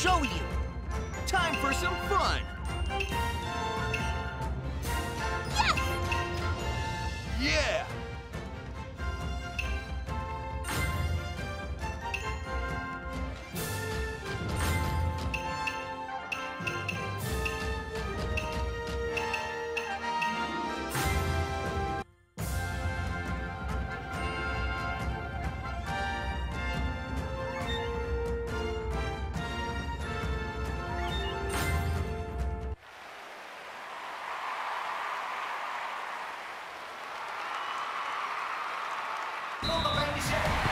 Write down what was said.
show you. Time for some fun. Yeah! All the baby shit.